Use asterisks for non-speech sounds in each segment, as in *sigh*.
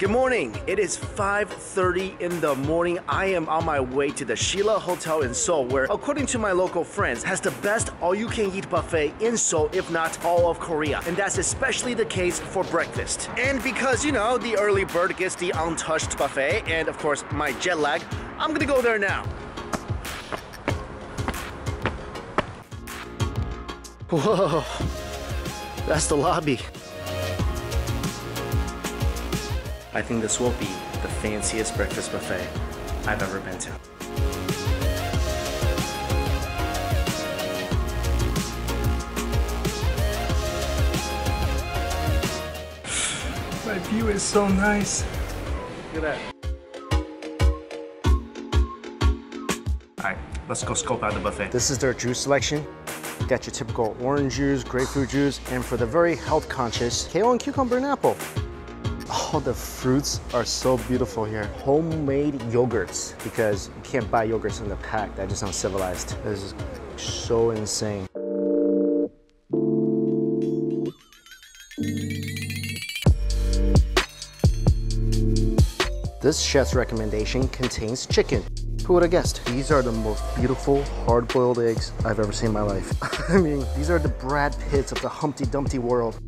Good morning. It is 5:30 in the morning. I am on my way to the Shilla Hotel in Seoul, where, according to my local friends, has the best all-you-can-eat buffet in Seoul, if not all of Korea. And that's especially the case for breakfast. And because you know the early bird gets the untouched buffet, and of course my jet lag, I'm gonna go there now. Whoa, that's the lobby. I think this will be the fanciest breakfast buffet I've ever been to. My view is so nice. Look at that. Alright, let's go scope out the buffet. This is their juice selection. Got your typical orange juice, grapefruit juice, and for the very health conscious, kale and cucumber and apple. All the fruits are so beautiful here. Homemade yogurts, because you can't buy yogurts in the pack. That just sounds civilized. This is so insane. This chef's recommendation contains chicken. Who would have guessed? These are the most beautiful hard-boiled eggs I've ever seen in my life. *laughs* I mean, these are the Brad Pitts of the Humpty Dumpty world.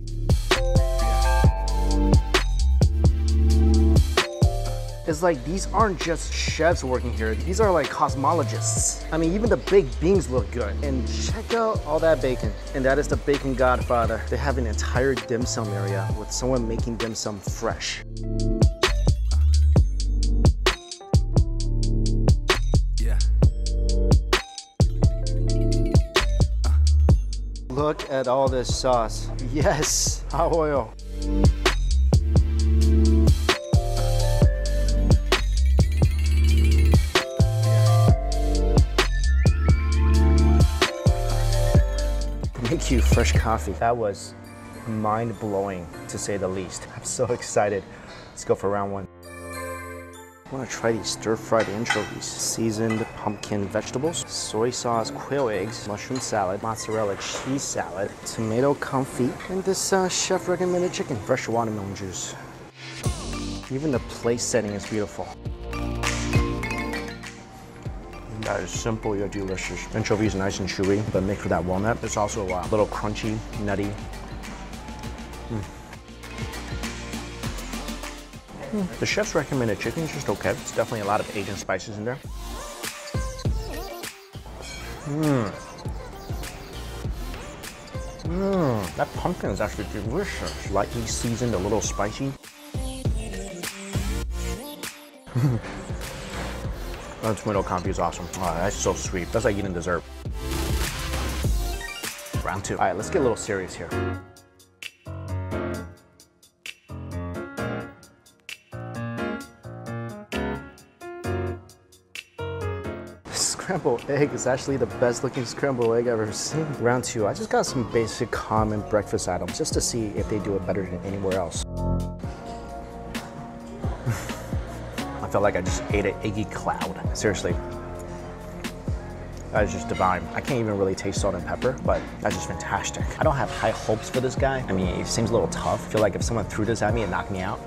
It's like these aren't just chefs working here, these are like cosmologists. I mean, even the baked beans look good. And check out all that bacon. And that is the bacon godfather. They have an entire dim sum area with someone making dim sum fresh. Yeah. Look at all this sauce. Yes, hot oil. You fresh coffee. That was mind blowing to say the least. *laughs* I'm so excited. Let's go for round one. I want to try these stir-fried anchovies, seasoned pumpkin vegetables, soy sauce quail eggs, mushroom salad, mozzarella cheese salad, tomato confit, and this uh, chef recommended chicken, fresh watermelon juice. Even the place setting is beautiful. That is simple yet delicious. Anchovies nice and chewy, but mixed with that walnut, it's also a little crunchy, nutty. Mm. The chef's recommended chicken is just okay. It's definitely a lot of Asian spices in there. Mmm. Mmm. That pumpkin is actually delicious. Lightly seasoned, a little spicy. *laughs* Oh, tomato confit is awesome. Oh, that's so sweet. That's like eating dessert. Round two. All right, let's get a little serious here. *laughs* Scrambled egg is actually the best looking scrambled egg I've ever seen. Round two, I just got some basic common breakfast items just to see if they do it better than anywhere else. Felt like I just ate an eggy cloud. Seriously. That is just divine. I can't even really taste salt and pepper, but that's just fantastic. I don't have high hopes for this guy. I mean, it seems a little tough. I feel like if someone threw this at me, it knocked me out.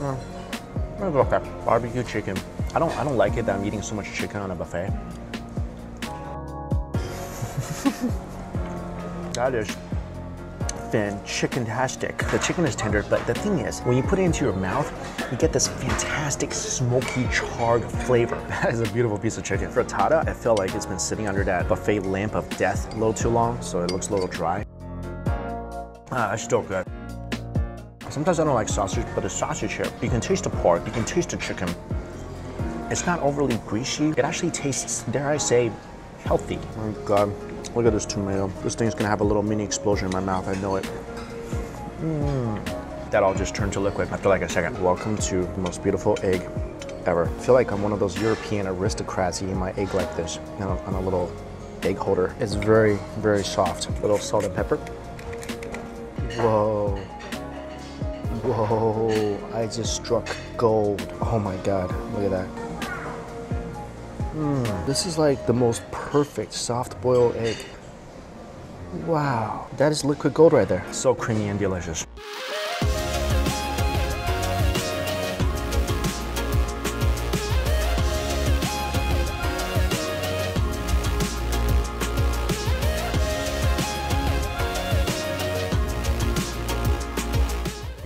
Mm. It's okay. Barbecue chicken. I don't I don't like it that I'm eating so much chicken on a buffet. *laughs* that is fan-chicken-tastic. The chicken is tender, but the thing is, when you put it into your mouth, you get this fantastic smoky charred flavor. *laughs* That is a beautiful piece of chicken. Frittata, I feel like it's been sitting under that buffet lamp of death a little too long, so it looks a little dry. Ah, it's still good. Sometimes I don't like sausage, but the sausage here, you can taste the pork, you can taste the chicken. It's not overly greasy. It actually tastes, dare I say, healthy. Oh God, look at this tomato. This thing's gonna have a little mini explosion in my mouth, I know it. Mm. That all just turned to liquid after like a second. Welcome to the most beautiful egg ever. I feel like I'm one of those European aristocrats eating my egg like this, you know, on a little egg holder. It's very, very soft. A Little salt and pepper. Whoa. Whoa, I just struck gold. Oh my God, look at that. Mm, this is like the most perfect soft boiled egg. Wow, that is liquid gold right there. So creamy and delicious.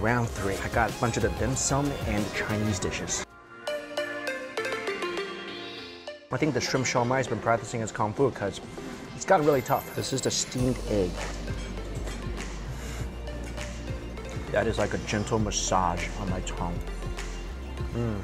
round three. I got a bunch of the dim sum and Chinese dishes. I think the shrimp shaomai has been practicing his kung fu because it's gotten really tough. This is the steamed egg. That is like a gentle massage on my tongue. Mmm.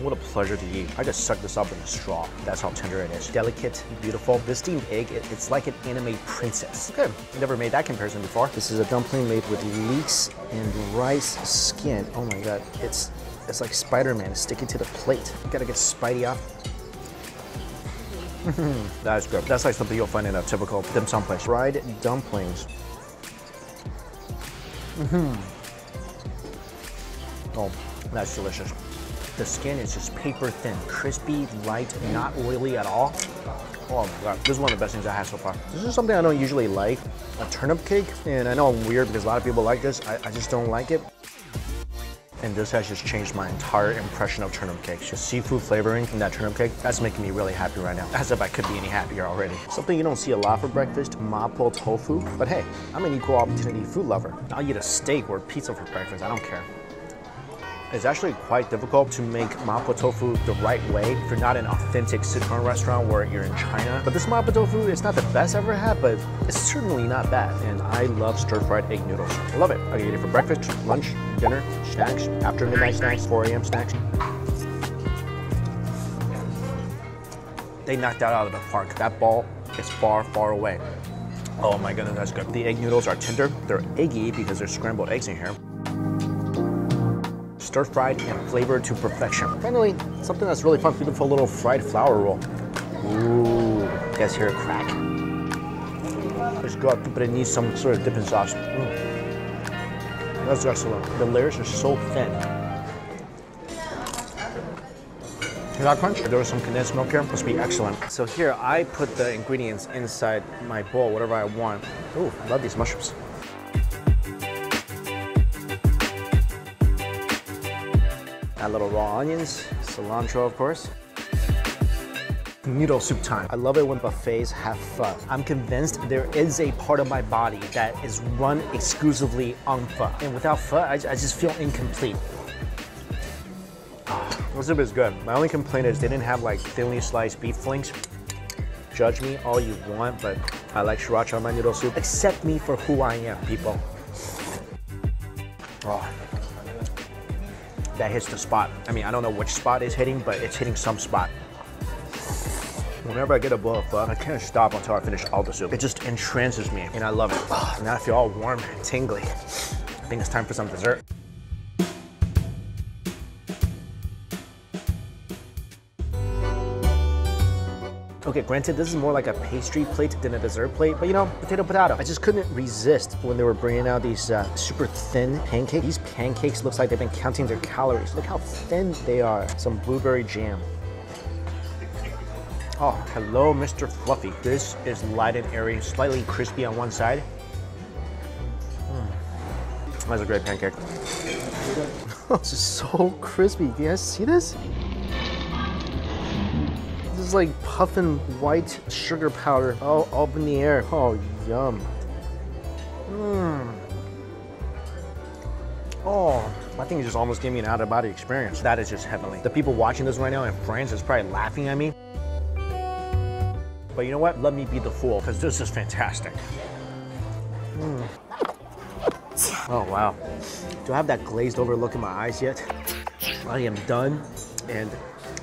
What a pleasure to eat. I just suck this up in a straw. That's how tender it is. Delicate, beautiful. This steamed egg, it, it's like an anime princess. Good. Never made that comparison before. This is a dumpling made with leeks and rice skin. Oh my god. It's it's like Spider-Man sticking to the plate. You gotta get Spidey off. *laughs* that is good. That's like something you'll find in a typical dim sum place. Fried dumplings. Mm-hmm. Oh, that's delicious. The skin is just paper thin, crispy, light, not oily at all. Oh my god, this is one of the best things I had so far. This is something I don't usually like, a turnip cake, and I know I'm weird because a lot of people like this. I, I just don't like it. And this has just changed my entire impression of turnip cakes. Just seafood flavoring in that turnip cake, that's making me really happy right now. As if I could be any happier already. Something you don't see a lot for breakfast, mapo tofu. But hey, I'm an equal opportunity food lover. I'll eat a steak or pizza for breakfast, I don't care. It's actually quite difficult to make mapo tofu the right way if you're not an authentic Sichuan restaurant where you're in China. But this mapo tofu is not the best I've ever had, but it's certainly not bad. And I love stir-fried egg noodles. I love it. I can eat it for breakfast, lunch, dinner, snacks, after midnight snacks, 4 a.m. snacks. They knocked that out of the park. That ball is far, far away. Oh my goodness, that's good. The egg noodles are tender. They're eggy because there's scrambled eggs in here stir-fried and flavored to perfection. Finally, something that's really fun, beautiful little fried flour roll. Ooh, you guys hear a crack? It's good, but it needs some sort of dipping sauce. Mm. That's excellent. The layers are so thin. Hear that crunch? There was some condensed milk here. Must be excellent. So here, I put the ingredients inside my bowl, whatever I want. Ooh, I love these mushrooms. Add little raw onions, cilantro of course. Noodle soup time. I love it when buffets have pho. I'm convinced there is a part of my body that is run exclusively on pho. And without pho, I, I just feel incomplete. Ah, the soup is good. My only complaint is they didn't have like thinly sliced beef flings. Judge me all you want, but I like sriracha on my noodle soup. Accept me for who I am, people. Oh, that hits the spot. I mean, I don't know which spot it's hitting, but it's hitting some spot. Whenever I get a bowl of pho, I can't stop until I finish all the soup. It just entrances me, and I love it. Oh, now I feel all warm and tingly. I think it's time for some dessert. Okay, granted, this is more like a pastry plate than a dessert plate, but you know, potato potato. I just couldn't resist when they were bringing out these uh, super thin pancakes. These pancakes looks like they've been counting their calories. Look how thin they are. Some blueberry jam. Oh, hello, Mr. Fluffy. This is light and airy, slightly crispy on one side. Mm. That's a great pancake. *laughs* this is so crispy. Can you guys see? This is like puffin white sugar powder all up in the air. Oh, yum. Mmm. Oh, I think it just almost gave me an out-of-body experience. That is just heavenly. The people watching this right now in France is probably laughing at me. But you know what? Let me be the fool, because this is fantastic. Mm. Oh, wow. Do I have that glazed over look in my eyes yet? I am done, and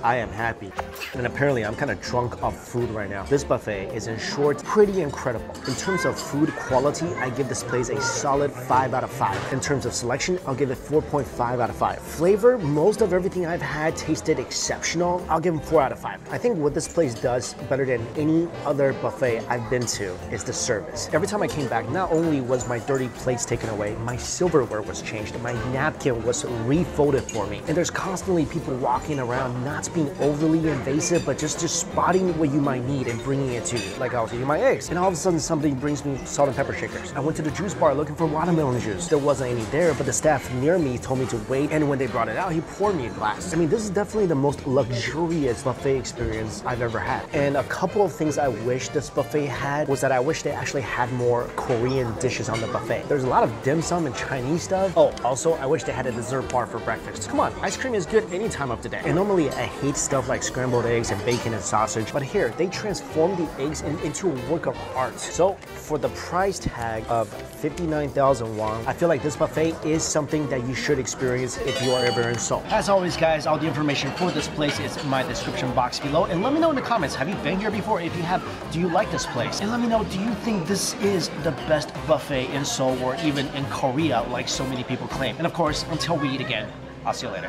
I am happy. And apparently I'm kind of drunk off food right now. This buffet is in short, pretty incredible. In terms of food quality, I give this place a solid 5 out of 5. In terms of selection, I'll give it 4.5 out of 5. Flavor, most of everything I've had tasted exceptional. I'll give them 4 out of 5. I think what this place does better than any other buffet I've been to is the service. Every time I came back, not only was my dirty plates taken away, my silverware was changed, my napkin was refolded for me. And there's constantly people walking around not being overly invasive, but just just spotting what you might need and bringing it to you. Like I was eating my eggs, and all of a sudden somebody brings me salt and pepper shakers. I went to the juice bar looking for watermelon juice. There wasn't any there, but the staff near me told me to wait, and when they brought it out, he poured me a glass. I mean, this is definitely the most luxurious buffet experience I've ever had. And a couple of things I wish this buffet had was that I wish they actually had more Korean dishes on the buffet. There's a lot of dim sum and Chinese stuff. Oh, also, I wish they had a dessert bar for breakfast. Come on, ice cream is good any time of the day. And normally I hate stuff like scrambled eggs and bacon and sausage, but here they transform the eggs in, into a work of art. So for the price tag of 59,000 won, I feel like this buffet is something that you should experience if you are ever in Seoul. As always, guys, all the information for this place is in my description box below. And let me know in the comments, have you been here before? If you have, do you like this place? And let me know, do you think this is the best buffet in Seoul or even in Korea like so many people claim? And of course, until we eat again, I'll see you later.